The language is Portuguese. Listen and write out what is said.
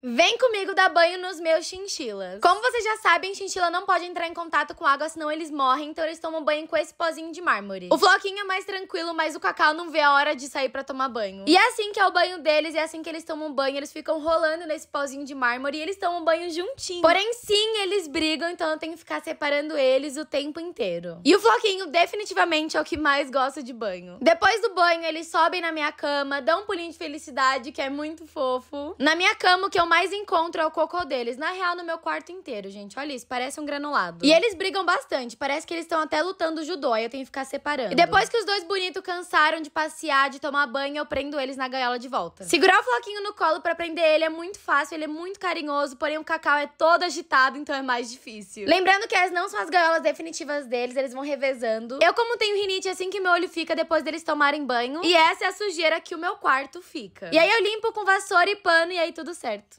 Vem comigo dar banho nos meus chinchilas. Como vocês já sabem, chinchila não pode entrar em contato com água, senão eles morrem, então eles tomam banho com esse pozinho de mármore. O floquinho é mais tranquilo, mas o cacau não vê a hora de sair para tomar banho. E é assim que é o banho deles, e é assim que eles tomam banho, eles ficam rolando nesse pozinho de mármore e eles tomam banho juntinho. Porém, sim, eles brigam, então eu tenho que ficar separando eles o tempo inteiro. E o floquinho definitivamente é o que mais gosta de banho. Depois do banho, eles sobem na minha cama, dão um pulinho de felicidade, que é muito fofo. Na minha cama, o que eu mais encontro é o cocô deles. Na real, no meu quarto inteiro, gente. Olha isso, parece um granulado. E eles brigam bastante. Parece que eles estão até lutando judô. Aí eu tenho que ficar separando. E depois que os dois bonitos cansaram de passear, de tomar banho, eu prendo eles na gaiola de volta. Segurar o floquinho no colo para prender ele é muito fácil, ele é muito carinhoso, porém o cacau é todo agitado, então é mais difícil. Lembrando que essas não são as gaiolas definitivas deles, eles vão revezando. Eu, como tenho rinite, assim que meu olho fica depois deles tomarem banho. E essa é a sujeira que o meu quarto fica. E aí eu limpo com vassoura e pano e aí tudo certo.